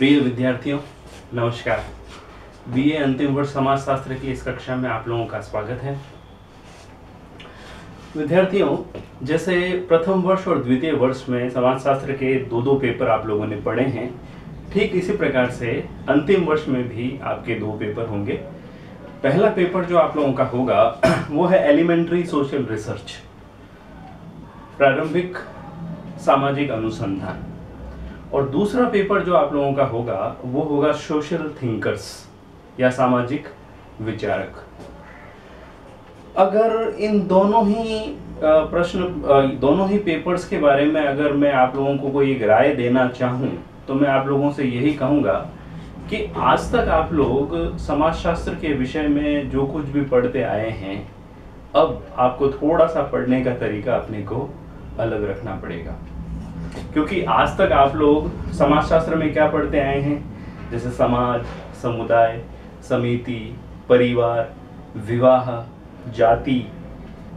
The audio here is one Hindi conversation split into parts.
प्रिय विद्यार्थियों, नमस्कार। बीए अंतिम वर्ष समाजशास्त्र की इस कक्षा में आप लोगों का स्वागत है। विद्यार्थियों, जैसे प्रथम वर्ष और द्वितीय वर्ष में समाजशास्त्र के दो दो पेपर आप लोगों ने पढ़े हैं, ठीक इसी प्रकार से अंतिम वर्ष में भी आपके दो पेपर होंगे। पहला पेपर जो आप लोगों का होगा, वो है एलिमेंट्री सोशल रिसर्च, प्रारंभिक सामाजिक अनुसंधान। और दूसरा पेपर जो आप लोगों का होगा, वो होगा सोशल थिंकर्स या सामाजिक विचारक। अगर इन दोनों ही प्रश्न दोनों ही पेपर्स के बारे में अगर मैं आप लोगों को कोई एक राय देना चाहूँ तो मैं आप लोगों से यही कहूँगा कि आज तक आप लोग समाजशास्त्र के विषय में जो कुछ भी पढ़ते आए हैं, अब आपको थोड़ा सा पढ़ने का तरीका अपने को अलग रखना पड़ेगा। क्योंकि आज तक आप लोग समाजशास्त्र में क्या पढ़ते आए हैं? जैसे समाज, समुदाय, समिति, परिवार, विवाह, जाति,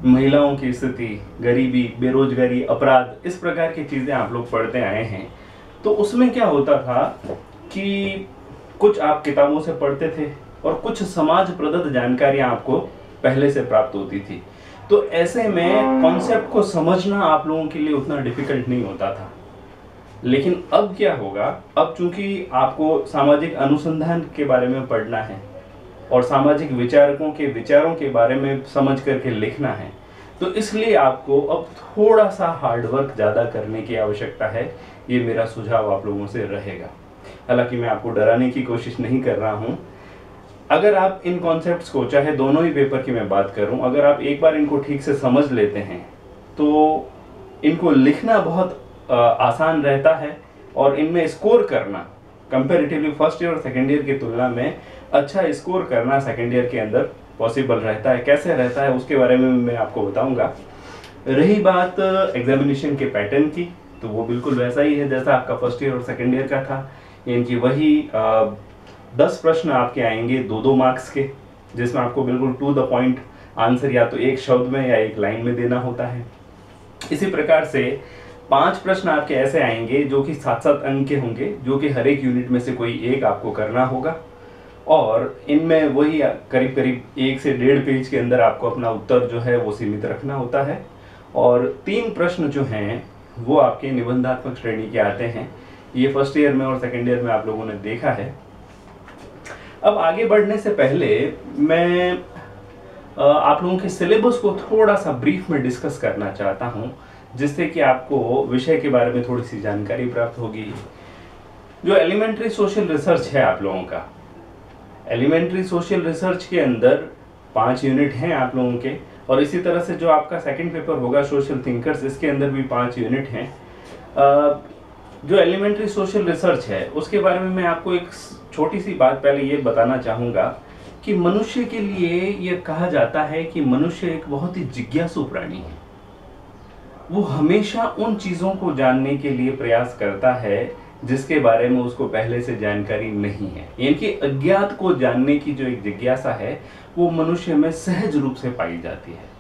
महिलाओं की स्थिति, गरीबी, बेरोजगारी, अपराध, इस प्रकार की चीज़ें आप लोग पढ़ते आए हैं। तो उसमें क्या होता था कि कुछ आप किताबों से पढ़ते थे और कुछ समाज प्रदत्त जानकारियाँ आपको पहले से प्राप्त होती थी। तो ऐसे में कॉन्सेप्ट को समझना आप लोगों के लिए उतना डिफ़िकल्ट नहीं होता था। लेकिन अब क्या होगा? अब चूँकि आपको सामाजिक अनुसंधान के बारे में पढ़ना है और सामाजिक विचारकों के विचारों के बारे में समझ करके लिखना है तो इसलिए आपको अब थोड़ा सा हार्डवर्क ज़्यादा करने की आवश्यकता है। ये मेरा सुझाव आप लोगों से रहेगा। हालाँकि मैं आपको डराने की कोशिश नहीं कर रहा हूँ अगर आप इन कॉन्सेप्ट्स को चाहे दोनों ही पेपर की मैं बात करूँ अगर आप एक बार इनको ठीक से समझ लेते हैं तो इनको लिखना बहुत आसान रहता है और इनमें स्कोर करना कंपेरेटिवली फ़र्स्ट ईयर और सेकेंड ईयर की तुलना में अच्छा स्कोर करना सेकेंड ईयर के अंदर पॉसिबल रहता है। कैसे रहता है उसके बारे में मैं आपको बताऊँगा। रही बात एग्जामिनेशन के पैटर्न की तो वो बिल्कुल वैसा ही है जैसा आपका फ़र्स्ट ईयर और सेकेंड ईयर का था। यानी कि वही आ, दस प्रश्न आपके आएँगे दो दो मार्क्स के, जिसमें आपको बिल्कुल टू द पॉइंट आंसर या तो एक शब्द में या एक लाइन में देना होता है। इसी प्रकार से पाँच प्रश्न आपके ऐसे आएँगे जो कि सात सात अंक के होंगे, जो कि हर एक यूनिट में से कोई एक आपको करना होगा। और इनमें वही करीब करीब एक से डेढ़ पेज के अंदर आपको अपना उत्तर जो है वो सीमित रखना होता है। और तीन प्रश्न जो हैं, वो आपके निबंधात्मक श्रेणी के आते हैं। ये फ़र्स्ट ईयर में और सेकेंड ईयर में आप लोगों ने देखा है। अब आगे बढ़ने से पहले मैं आप लोगों के सिलेबस को थोड़ा सा ब्रीफ में डिस्कस करना चाहता हूँ, जिससे कि आपको विषय के बारे में थोड़ी सी जानकारी प्राप्त होगी। जो एलिमेंट्री सोशल रिसर्च है आप लोगों का एलिमेंट्री सोशल रिसर्च के अंदर पाँच यूनिट हैं आप लोगों के, और इसी तरह से जो आपका सेकंड पेपर होगा सोशल थिंकर्स इसके अंदर भी पाँच यूनिट हैं। जो एलिमेंट्री सोशल रिसर्च है, उसके बारे में मैं आपको एक छोटी सी बात पहले ये बताना चाहूँगा कि मनुष्य के लिए यह कहा जाता है कि मनुष्य एक बहुत ही जिज्ञासु प्राणी है। वो हमेशा उन चीज़ों को जानने के लिए प्रयास करता है जिसके बारे में उसको पहले से जानकारी नहीं है। यानी कि अज्ञात को जानने की जो एक जिज्ञासा है, वो मनुष्य में सहज रूप से पाई जाती है।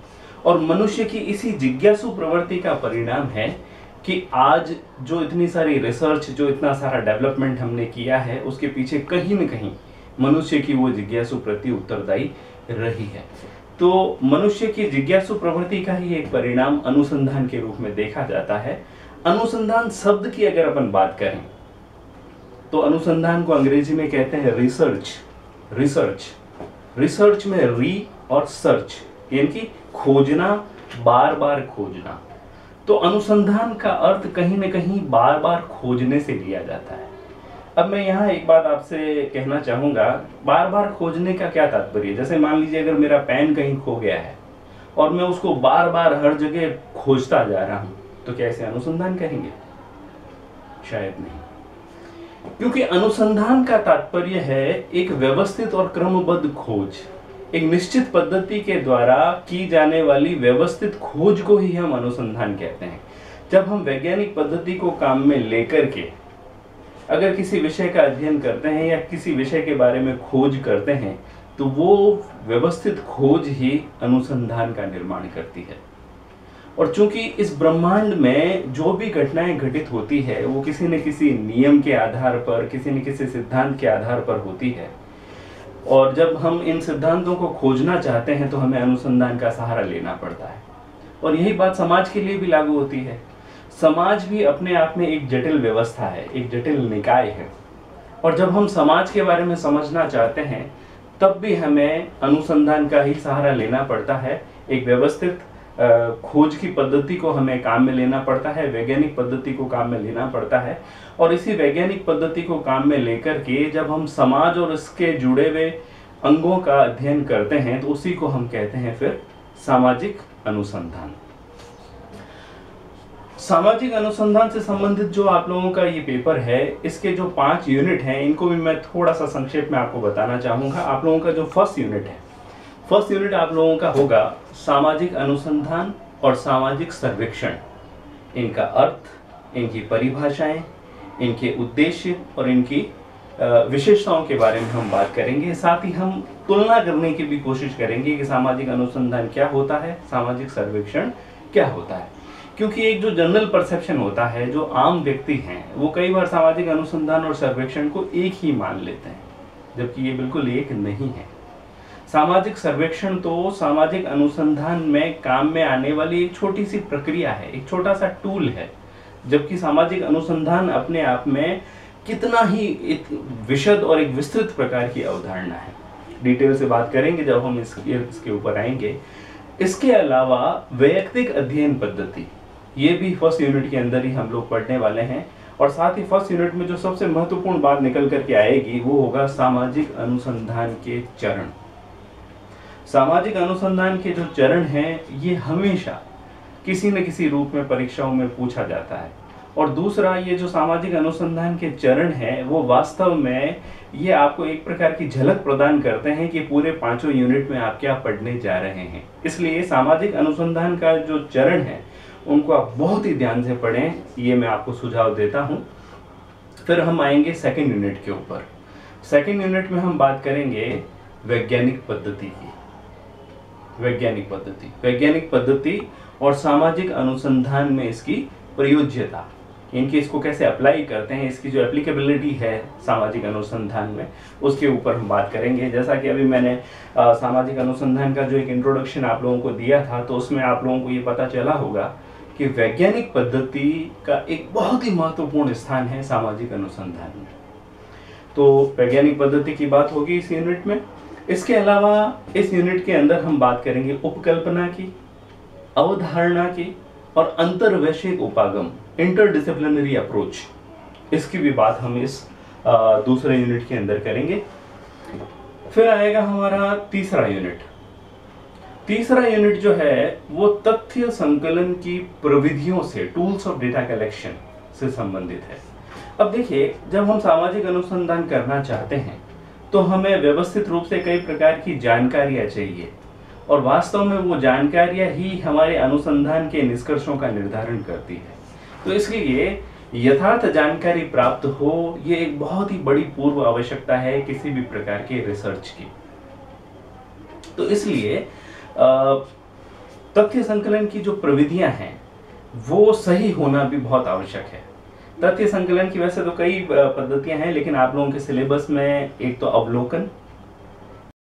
और मनुष्य की इसी जिज्ञासु प्रवृत्ति का परिणाम है कि आज जो इतनी सारी रिसर्च जो इतना सारा डेवलपमेंट हमने किया है, उसके पीछे कहीं न कहीं मनुष्य की वो जिज्ञासु प्रति उत्तरदायी रही है। तो मनुष्य की जिज्ञासु प्रवृत्ति का ही एक परिणाम अनुसंधान के रूप में देखा जाता है। अनुसंधान शब्द की अगर अपन बात करें तो अनुसंधान को अंग्रेज़ी में कहते हैं रिसर्च रिसर्च रिसर्च में री और सर्च यानी कि खोजना बार बार खोजना। तो अनुसंधान का अर्थ कहीं ना कहीं बार बार खोजने से लिया जाता है। अब मैं यहाँ एक बात आपसे कहना चाहूँगा बार बार खोजने का क्या तात्पर्य? जैसे मान लीजिए अगर मेरा पेन कहीं खो गया है और मैं उसको बार बार हर जगह खोजता जा रहा हूँ तो क्या इसे अनुसंधान कहेंगे? शायद नहीं। क्योंकि अनुसंधान का तात्पर्य है एक व्यवस्थित और क्रमबद्ध खोज। एक निश्चित पद्धति के द्वारा की जाने वाली व्यवस्थित खोज को ही हम अनुसंधान कहते हैं। जब हम वैज्ञानिक पद्धति को काम में लेकर के अगर किसी विषय का अध्ययन करते हैं या किसी विषय के बारे में खोज करते हैं तो वो व्यवस्थित खोज ही अनुसंधान का निर्माण करती है। और चूँकि इस ब्रह्मांड में जो भी घटनाएँ घटित होती है, वो किसी न किसी नियम के आधार पर, किसी न किसी सिद्धांत के आधार पर होती है और जब हम इन सिद्धांतों को खोजना चाहते हैं तो हमें अनुसंधान का सहारा लेना पड़ता है। और यही बात समाज के लिए भी लागू होती है। समाज भी अपने आप में एक जटिल व्यवस्था है, एक जटिल निकाय है। और जब हम समाज के बारे में समझना चाहते हैं, तब भी हमें अनुसंधान का ही सहारा लेना पड़ता है, एक व्यवस्थित खोज की पद्धति को हमें काम में लेना पड़ता है, वैज्ञानिक पद्धति को काम में लेना पड़ता है। और इसी वैज्ञानिक पद्धति को काम में लेकर के जब हम समाज और इसके जुड़े हुए अंगों का अध्ययन करते हैं तो उसी को हम कहते हैं फिर सामाजिक अनुसंधान। सामाजिक अनुसंधान से संबंधित जो आप लोगों का ये पेपर है, इसके जो पाँच यूनिट हैं, इनको भी मैं थोड़ा सा संक्षेप में आपको बताना चाहूँगा। आप लोगों का जो फ़र्स्ट यूनिट है फ़र्स्ट यूनिट आप लोगों का होगा सामाजिक अनुसंधान और सामाजिक सर्वेक्षण। इनका अर्थ, इनकी परिभाषाएँ, इनके उद्देश्य और इनकी विशेषताओं के बारे में हम बात करेंगे। साथ ही हम तुलना करने की भी कोशिश करेंगे कि सामाजिक अनुसंधान क्या होता है, सामाजिक सर्वेक्षण क्या होता है। क्योंकि एक जो जनरल परसेप्शन होता है, जो आम व्यक्ति हैं, वो कई बार सामाजिक अनुसंधान और सर्वेक्षण को एक ही मान लेते हैं, जबकि ये बिल्कुल एक नहीं है। सामाजिक सर्वेक्षण तो सामाजिक अनुसंधान में काम में आने वाली एक छोटी सी प्रक्रिया है एक छोटा सा टूल है जबकि सामाजिक अनुसंधान अपने आप में कितना ही एक विशद और एक विस्तृत प्रकार की अवधारणा है। डिटेल से बात करेंगे जब हम इस, इसके ऊपर आएँगे। इसके अलावा वैयक्तिक अध्ययन पद्धति ये भी फ़र्स्ट यूनिट के अंदर ही हम लोग पढ़ने वाले हैं और साथ ही फ़र्स्ट यूनिट में जो सबसे महत्वपूर्ण बात निकल करके आएगी वो होगा सामाजिक अनुसंधान के चरण। सामाजिक अनुसंधान के जो चरण हैं, ये हमेशा किसी न किसी रूप में परीक्षाओं में पूछा जाता है। और दूसरा, ये जो सामाजिक अनुसंधान के चरण हैं, वो वास्तव में ये आपको एक प्रकार की झलक प्रदान करते हैं कि पूरे पाँचों यूनिट में आप क्या पढ़ने जा रहे हैं। इसलिए सामाजिक अनुसंधान का जो चरण है, उनको आप बहुत ही ध्यान से पढ़ें, ये मैं आपको सुझाव देता हूँ। फिर हम आएँगे सेकेंड यूनिट के ऊपर। सेकेंड यूनिट में हम बात करेंगे वैज्ञानिक पद्धति की। वैज्ञानिक पद्धति। वैज्ञानिक पद्धति और सामाजिक अनुसंधान में इसकी प्रयोज्यता। इनके इसको कैसे अप्लाई करते हैं इसकी जो एप्लीकेबिलिटी है सामाजिक अनुसंधान में उसके ऊपर हम बात करेंगे। जैसा कि अभी मैंने आ, सामाजिक अनुसंधान का जो एक इंट्रोडक्शन आप लोगों को दिया था तो उसमें आप लोगों को ये पता चला होगा कि वैज्ञानिक पद्धति का एक बहुत ही महत्वपूर्ण स्थान है सामाजिक अनुसंधान में। तो वैज्ञानिक पद्धति की बात होगी इस यूनिट में। इसके अलावा इस यूनिट के अंदर हम बात करेंगे उपकल्पना की, अवधारणा की और अंतर्वैश्विक उपागम इंटरडिसिप्लिनरी अप्रोच इसकी भी बात हम इस दूसरे यूनिट के अंदर करेंगे। फिर आएगा हमारा तीसरा यूनिट तीसरा यूनिट जो है, वो तथ्य संकलन की प्रविधियों से टूल्स ऑफ़ डेटा कलेक्शन से संबंधित है। अब देखिए, जब हम सामाजिक अनुसंधान करना चाहते हैं तो हमें व्यवस्थित रूप से कई प्रकार की जानकारियाँ चाहिए। और वास्तव में वो जानकारियाँ ही हमारे अनुसंधान के निष्कर्षों का निर्धारण करती है। तो इसलिए यथार्थ जानकारी प्राप्त हो, ये एक बहुत ही बड़ी पूर्व आवश्यकता है किसी भी प्रकार के रिसर्च की। तो इसलिए तथ्य संकलन की जो प्रविधियाँ हैं, वो सही होना भी बहुत आवश्यक है। तथ्य संकलन की वैसे तो कई पद्धतियाँ हैं, लेकिन आप लोगों के सिलेबस में एक तो अवलोकन